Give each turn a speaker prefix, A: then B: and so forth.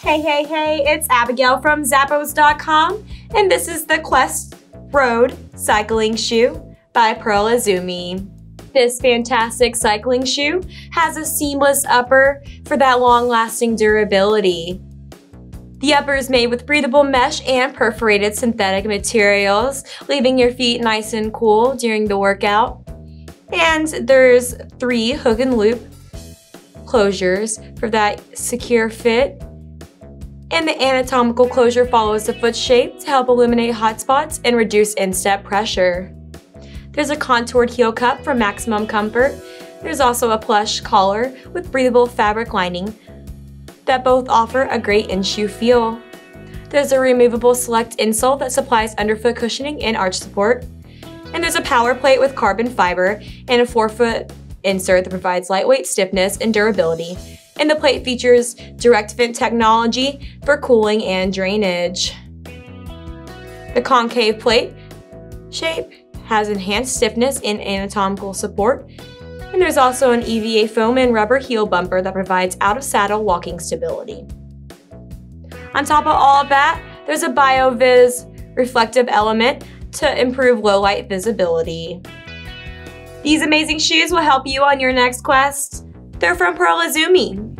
A: Hey, hey, hey, it's Abigail from Zappos.com, and this is the Quest Road Cycling Shoe by Pearl Izumi. This fantastic cycling shoe has a seamless upper for that long-lasting durability. The upper is made with breathable mesh and perforated synthetic materials, leaving your feet nice and cool during the workout. And there's three hook and loop closures for that secure fit and the anatomical closure follows the foot shape to help eliminate hot spots and reduce instep pressure. There's a contoured heel cup for maximum comfort. There's also a plush collar with breathable fabric lining that both offer a great in-shoe feel. There's a removable select insole that supplies underfoot cushioning and arch support. And there's a power plate with carbon fiber and a forefoot insert that provides lightweight stiffness and durability and the plate features direct vent technology for cooling and drainage. The concave plate shape has enhanced stiffness and anatomical support, and there's also an EVA foam and rubber heel bumper that provides out-of-saddle walking stability. On top of all of that, there's a BioViz reflective element to improve low light visibility. These amazing shoes will help you on your next quest. They're from Pearl Izumi.